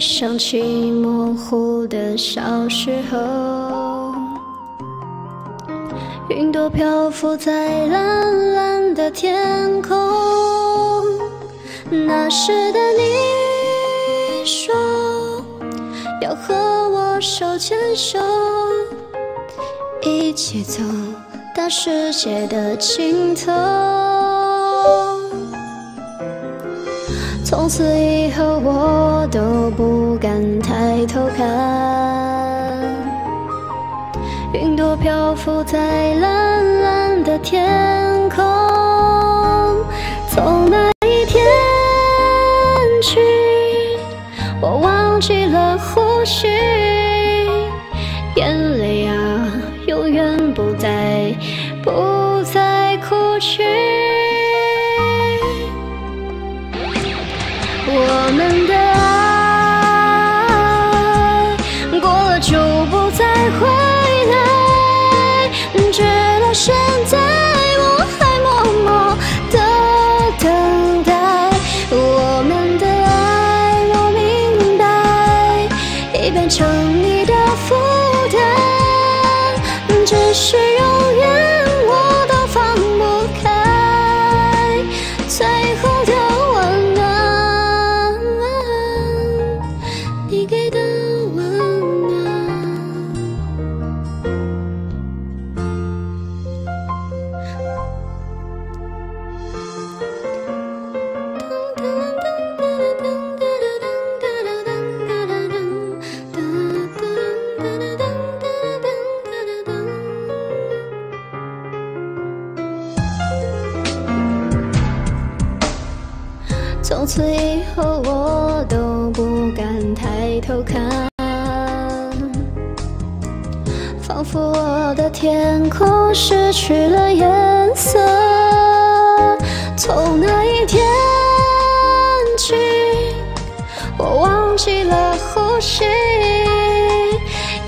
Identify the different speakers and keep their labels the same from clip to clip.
Speaker 1: 想起模糊的小时候，云朵漂浮在蓝蓝的天空。那时的你说要和我手牵手，一起走到世界的尽头。从此以后，我我都不敢抬头看。云朵漂浮在蓝蓝的天空，从那一天起，我忘记了呼吸，眼泪啊，永远不再，不再哭泣。回来，直到现在我还默默的等待。我们的爱，我明白，已变成你的负担，只是从此以后，我都不敢抬头看，仿佛我的天空失去了颜色。从那一天起，我忘记了呼吸，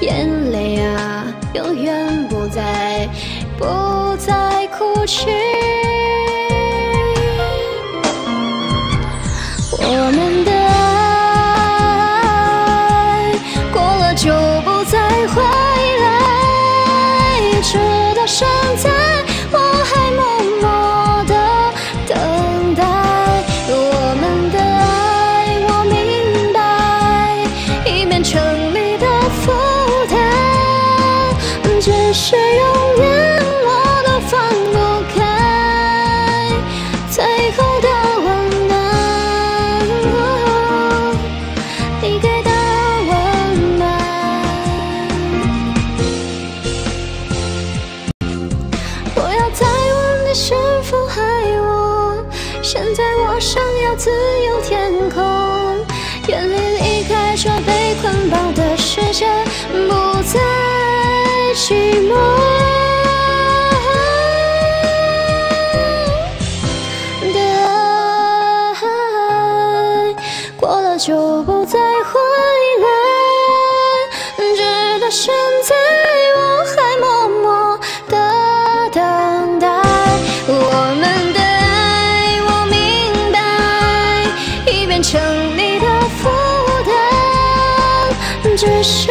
Speaker 1: 眼泪啊，永远不再，不再哭泣。现在我想要自由天空，远离离开这被捆绑的世界，不再寂寞。的爱过了就不再成你的负担，只是